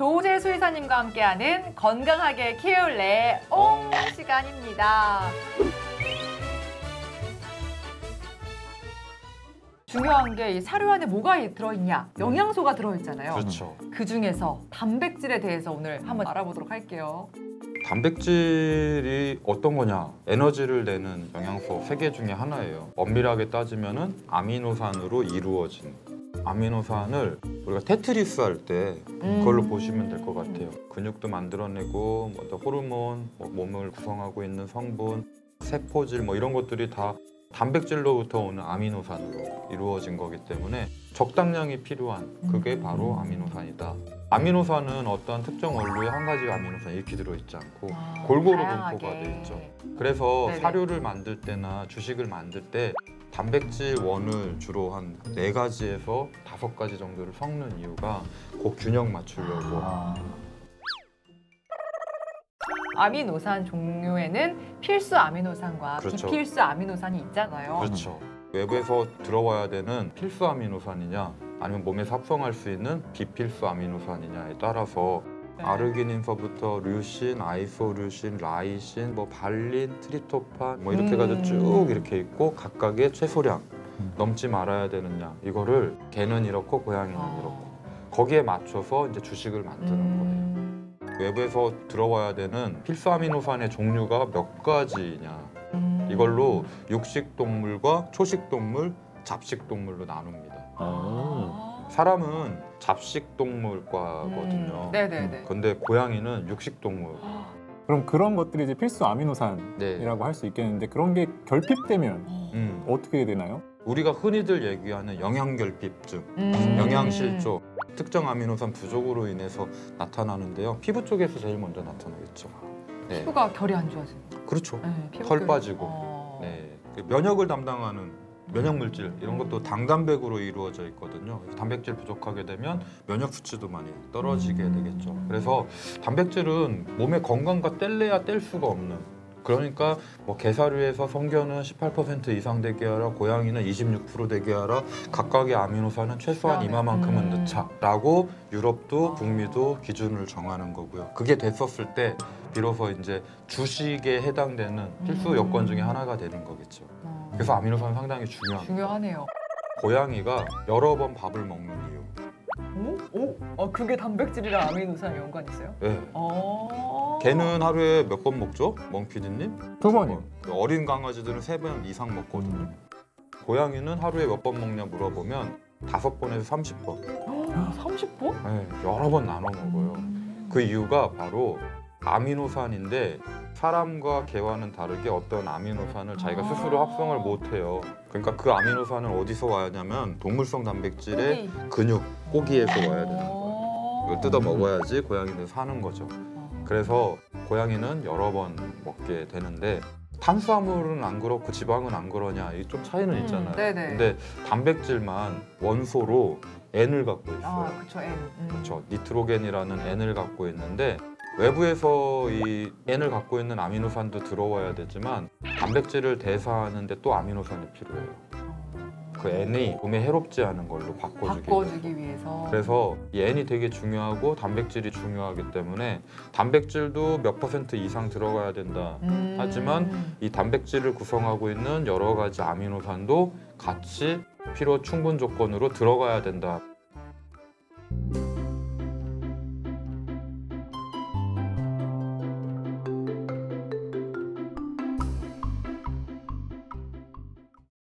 조우재 수의사님과 함께하는 건강하게 키울래 옹 시간입니다. 중요한 게 이 사료 안에 뭐가 들어있냐 영양소가 들어있잖아요. 그렇죠. 그 중에서 단백질에 대해서 오늘 한번 알아보도록 할게요. 단백질이 어떤 거냐? 에너지를 내는 영양소 세 개 중에 하나예요. 엄밀하게 따지면 은 아미노산으로 이루어진 아미노산을 우리가 테트리스 할 때 그걸로 음. 보시면 될 것 같아요. 근육도 만들어내고 뭐 호르몬, 뭐 몸을 구성하고 있는 성분, 세포질 뭐 이런 것들이 다 단백질로부터 오는 아미노산으로 이루어진 거기 때문에 적당량이 필요한 그게 음. 바로 아미노산이다. 아미노산은 어떤 특정 원료의 한 가지 아미노산 이렇게 들어있지 않고 아, 골고루 다양하게. 분포가 돼 있죠. 그래서 네네. 사료를 만들 때나 주식을 만들 때 단백질 원을 주로 한 네 가지에서 다섯 가지 정도를 섞는 이유가 그 균형 맞추려고. 아. 아미노산 종류에는 필수 아미노산과 그렇죠. 비필수 아미노산이 있잖아요. 그렇죠. 외부에서 들어와야 되는 필수 아미노산이냐 아니면 몸에서 합성할 수 있는 비필수 아미노산이냐에 따라서 네. 아르기닌서부터 류신, 아이소류신, 라이신, 뭐 발린, 트리토판 뭐 이렇게 음. 가지고 쭉 이렇게 있고 각각의 최소량 음. 넘지 말아야 되는 양 이거를 개는 이렇고 고양이는 아. 이렇고 거기에 맞춰서 이제 주식을 만드는 거예요. 음. 외부에서 들어와야 되는 필수 아미노산의 종류가 몇 가지냐 음. 이걸로 육식 동물과 초식 동물, 잡식 동물로 나눕니다. 아. 사람은 잡식 동물과거든요. 음. 네네네. 근데 고양이는 육식 동물. 그럼 그런 것들이 이제 필수 아미노산이라고 네. 할 수 있겠는데 그런 게 결핍되면 음. 어떻게 되나요? 우리가 흔히들 얘기하는 영양결핍증, 음. 영양실조, 특정 아미노산 부족으로 인해서 나타나는데요. 피부 쪽에서 제일 먼저 나타나겠죠. 네. 피부가 결이 안 좋아지는. 그렇죠. 네, 피부 털 결이- 빠지고. 어. 네. 그 면역을 담당하는 면역 물질 이런 것도 당단백으로 이루어져 있거든요. 단백질 부족하게 되면 면역 수치도 많이 떨어지게 음. 되겠죠. 그래서 단백질은 몸의 건강과 뗄래야 뗄 수가 없는. 그러니까 뭐 게사류에서 성견은 18% 이상 되게 하라, 고양이는 26% 되게 하라, 각각의 아미노산은 최소한 그러네. 이만큼은 음. 넣자라고 유럽도 아. 북미도 기준을 정하는 거고요. 그게 됐었을 때 비로소 이제 주식에 해당되는 필수 음. 요건 중에 하나가 되는 거겠죠. 어. 그래서 아미노산은 상당히 중요한. 중요하네요. 고양이가 여러 번 밥을 먹는 이유. 오? 오? 어, 그게 단백질이랑 아미노산 연관 있어요? 예. 어. 개는 하루에 몇 번 먹죠? 멍피디님? 두 번이요. 그 어린 강아지들은 세 번 이상 먹거든요. 고양이는 하루에 몇 번 먹냐 물어보면 다섯 번에서 30번. 어, 30분? 예, 여러 번 나눠 먹어요. 그 이유가 바로 아미노산인데 사람과 개와는 다르게 어떤 아미노산을 자기가 스스로 아. 합성을 못 해요. 그러니까 그 아미노산은 어디서 와야 하냐면 동물성 단백질의. 근육, 고기에서 와야 되는 거예요. 어. 이걸 뜯어 먹어야지 고양이는 사는 거죠. 그래서 고양이는 여러 번 먹게 되는데 탄수화물은 안 그렇고 지방은 안 그러냐 이 좀 차이는 음, 있잖아요. 네네. 근데 단백질만 원소로 N을 갖고 있어요. 아, 그쵸, N. 음. 그렇죠. 니트로겐이라는 N을 갖고 있는데 외부에서 이 N을 갖고 있는 아미노산도 들어와야 되지만 단백질을 대사하는데 또 아미노산이 필요해요. 그 N이 몸에 해롭지 않은 걸로 바꿔주기 위해서. 바꿔주기 위해서. 그래서 이 N이 되게 중요하고 단백질이 중요하기 때문에 단백질도 몇 퍼센트 이상 들어가야 된다. 음. 하지만 이 단백질을 구성하고 있는 여러 가지 아미노산도 같이 필요 충분 조건으로 들어가야 된다.